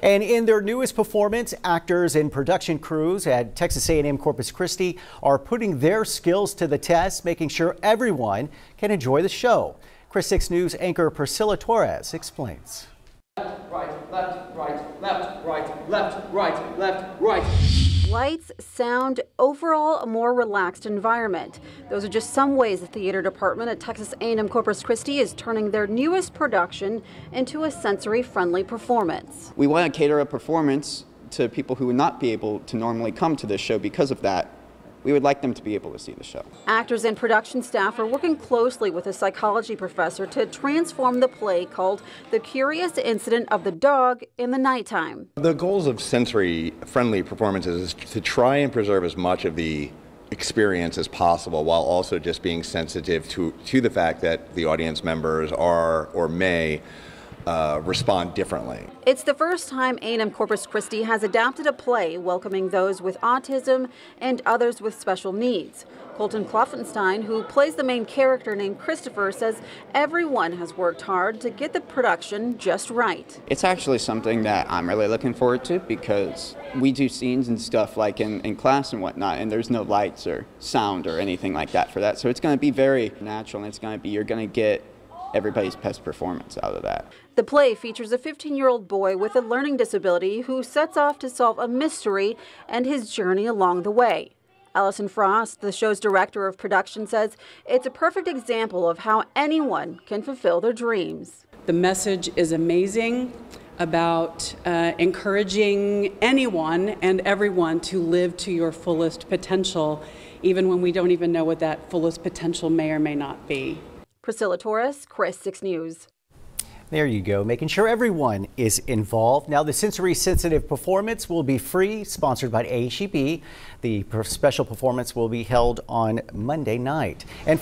And in their newest performance, actors and production crews at Texas A&M Corpus Christi are putting their skills to the test, making sure everyone can enjoy the show. KRIS 6 News anchor Priscilla Torres explains. Left, right, left, right, left, right, left, right, left, right. Lights, sound, overall a more relaxed environment. Those are just some ways the theater department at Texas A&M Corpus Christi is turning their newest production into a sensory-friendly performance. We want to cater a performance to people who would not be able to normally come to this show because of that we would like them to be able to see the show. Actors and production staff are working closely with a psychology professor to transform the play called The Curious Incident of the Dog in the Nighttime. The goals of sensory friendly performances is to try and preserve as much of the experience as possible while also just being sensitive to, to the fact that the audience members are or may uh, respond differently. It's the first time A&M Corpus Christi has adapted a play welcoming those with autism and others with special needs. Colton Kloffenstein, who plays the main character named Christopher, says everyone has worked hard to get the production just right. It's actually something that I'm really looking forward to because we do scenes and stuff like in, in class and whatnot, and there's no lights or sound or anything like that for that. So it's going to be very natural and it's going to be, you're going to get everybody's best performance out of that. The play features a 15 year old boy with a learning disability who sets off to solve a mystery and his journey along the way. Allison Frost, the show's director of production, says it's a perfect example of how anyone can fulfill their dreams. The message is amazing about uh, encouraging anyone and everyone to live to your fullest potential, even when we don't even know what that fullest potential may or may not be. Priscilla Torres, KRIS 6 News. There you go, making sure everyone is involved. Now, the sensory sensitive performance will be free, sponsored by H-E-B. The special performance will be held on Monday night. And